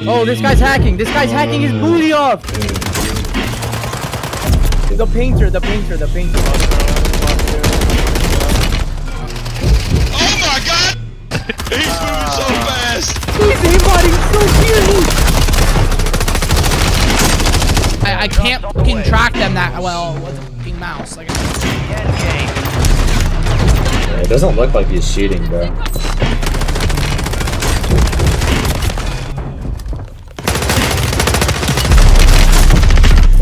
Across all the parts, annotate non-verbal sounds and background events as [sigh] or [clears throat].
Oh, this guy's hacking. This guy's hacking his booty off. The painter, the painter, the painter. Oh my god! He's moving so fast! He's aimbotting so clearly. I, I can't fucking track them that well with a fucking mouse. Like, Yeah, it doesn't look like he's shooting, bro.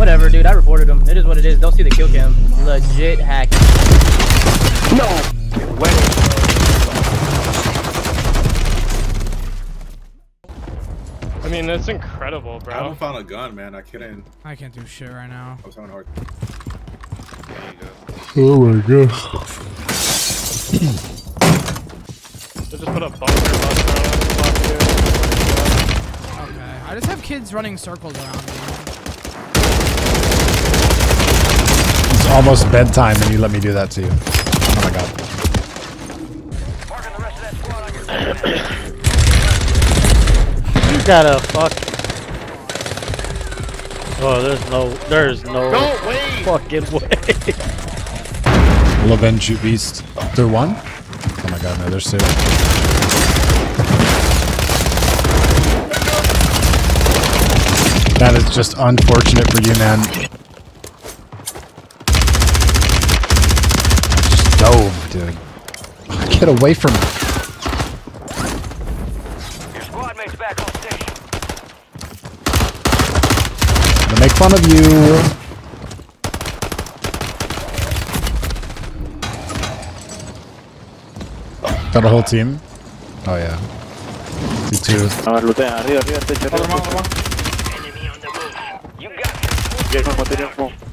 Whatever, dude. I reported him. It is what it is. Don't see the kill cam. Legit hack. No! Wait! I mean, that's incredible, bro. I haven't found a gun, man. I couldn't. I can't do shit right now. I was having hard. Oh my god. They just put a bunker bus around Okay. I just have kids running circles around me. Almost bedtime and you let me do that to you. Oh my god. You gotta fuck. Oh, there's no, there's no fucking way. We'll avenge you, beast. There one? Oh my god, no, there's two. That is just unfortunate for you, man. Just dove, dude. Get away from me. I'm gonna make fun of you. Got a whole team. Oh yeah. Two two. A ah, ver, lootea, arriba, arriba, techo, arriba, techo. Llega con batería, como-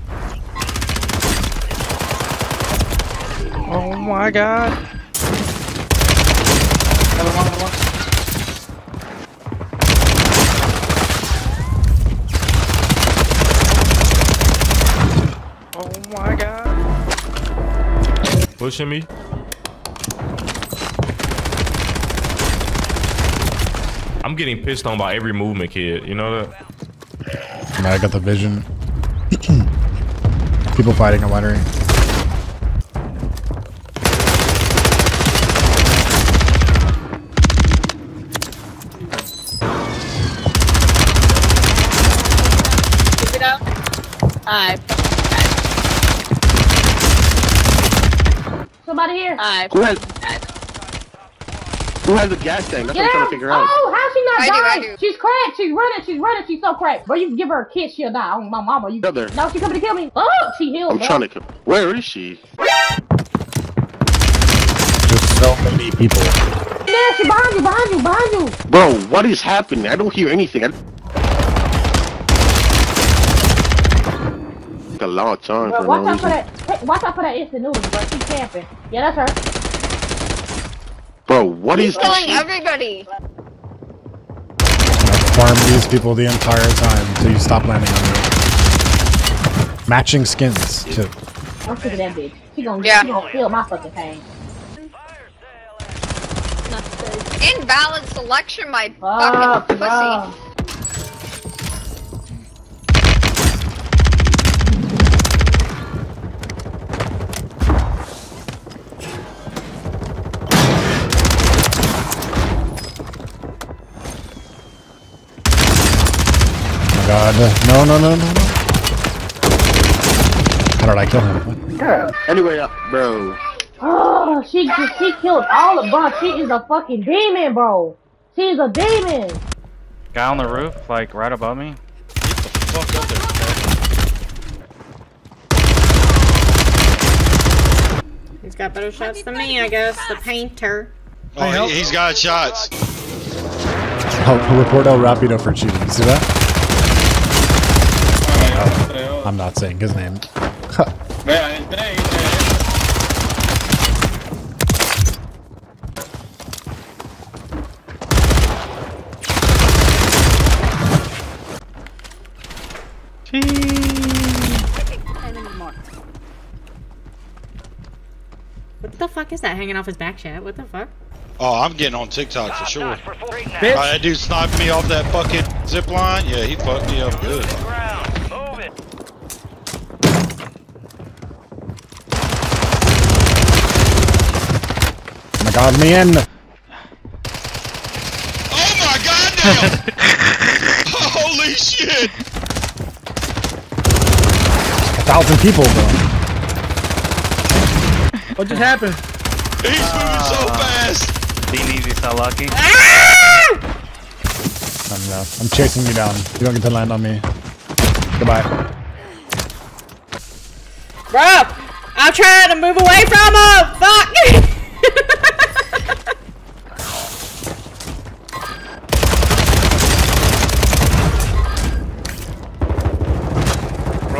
Oh my god. Oh my god. Pushing me. I'm getting pissed on by every movement, kid. You know that? Man, I got the vision. [clears throat] People fighting a winery. Hi. Somebody here. Hi. Who has, who has the gas tank? That's what I'm trying to figure out. Oh, how's she not I do, I dying? do. She's cracked. She's running. She's running. She's so cracked. Bro, you can give her a kiss. She'll die. Oh, my mama. You. Tell her. No, she's coming to kill me. Oh, she healed. I'm bro. trying to. co- Where is she? Just so many people. Yeah, she behind you. Behind you. Behind you. Bro, what is happening? I don't hear anything. I... Took a long time Bro, for watch no out for that. Watch out for that instant noodles, bro. She's camping. Yeah, that's her. Bro, what is He's this killing shit? everybody. Farm these people the entire time until you stop landing on me. Matching skins, too. I'm sick of that bitch. She gonna, Yeah. she gonna feel my fucking pain. Invalid selection, my Fuck, fucking bro. pussy. God. No, no, no, no, no. How did I kill him? What? Anyway, uh, bro. Oh, she she killed all of bro. She is a fucking demon, bro. She is a demon. Guy on the roof, like right above me. Fuck up there, He's got better shots than me, I guess. The painter. Oh, he, he's got shots. Oh, report El Rapido for cheating. See that? I'm not saying his [laughs] name. What the fuck is that hanging off his back chat? What the fuck? Oh, I'm getting on TikTok for sure. Bitch. Oh, that dude sniped me off that fucking zip line. Yeah, he fucked me up good. Oh my god, me in! Oh my god damn! Holy shit! A thousand people, bro. What just happened? He's moving so fast! Being easy, so lucky. I'm, uh, I'm chasing you down. You don't get to land on me. Goodbye. Bro, I'm trying to move away from him. Fuck. [laughs]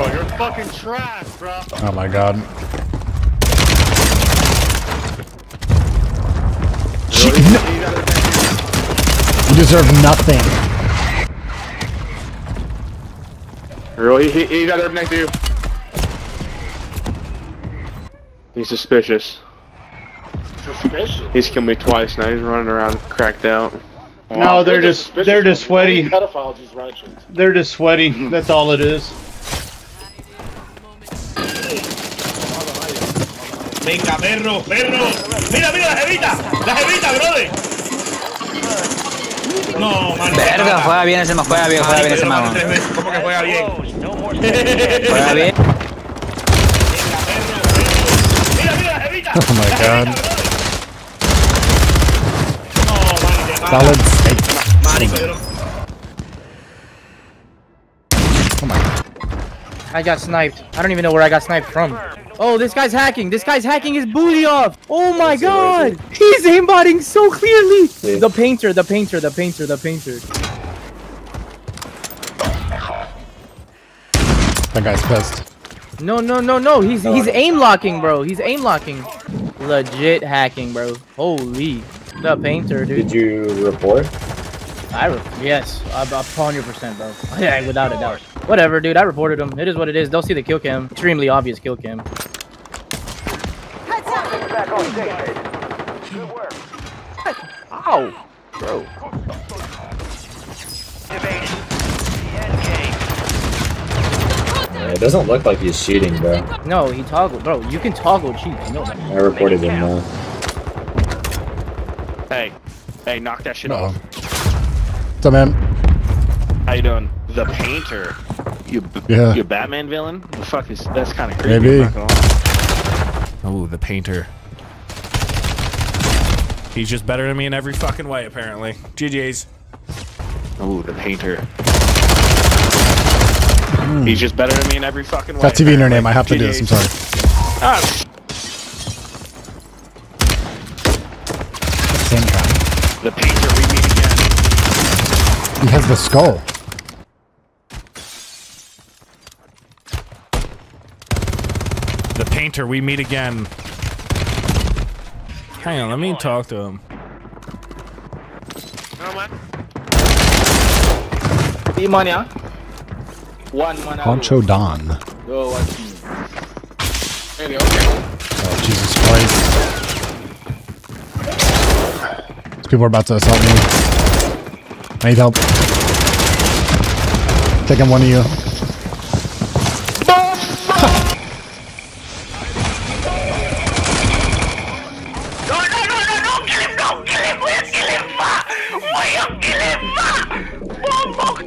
Bro, you're fucking trash, bro. Oh my god. You deserve nothing. Bro, he, he, he's out there next to you. He's suspicious. Suspicious. He's killed me twice now. He's running around cracked out. No, they're just they're just sweaty. Pedophiles, he's. They're just sweaty. That's all it is. Venga, perro, perro. Mira, mira la jevita. La jevita, brother. No, mano. Verga, juega bien ese, juega bien, juega bien ese mago. ¿Cómo que juega bien? [laughs] Juega bien. Mira, mira la jevita. Oh my god. No, Solid snake. I got sniped. I don't even know where I got sniped from. Oh, this guy's hacking. This guy's hacking his booty off. Oh my god. He's aimbotting so clearly. The painter, the painter, the painter, the painter. That guy's pissed. No, no, no, no. He's he's aim locking, bro. He's aim locking. Legit hacking, bro. Holy. The painter, dude. Did you report? I re yes, a hundred percent, bro. [laughs] Yeah, without a doubt. Whatever, dude. I reported him. It is what it is. They'll see the kill cam. Extremely obvious kill cam. Ow, bro. Yeah, it doesn't look like he's cheating, bro. No, he toggled, bro. You can toggle cheat. You know that. I reported him now. Hey, hey, knock that shit Uh-oh. off. What's up, man? How you doing? The painter. You, Yeah. you Batman villain? The fuck is that's kind of creepy. Maybe. not gonna lie. Oh, the painter. He's just better than me in every fucking way, apparently. GG's. Oh, the painter. Hmm. He's just better than me in every fucking way. Got TV in your name. I have to do GG's. this. I'm sorry. Ah. Same guy. the painter, we meet again. He has the skull. The painter, we meet again. Hang on, let me talk to him. B money. One money. Poncho Don. Oh, Jesus Christ. These people are about to assault me. I need help. Taking one of you.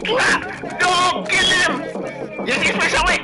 Don't kill him! Jadi special week, bang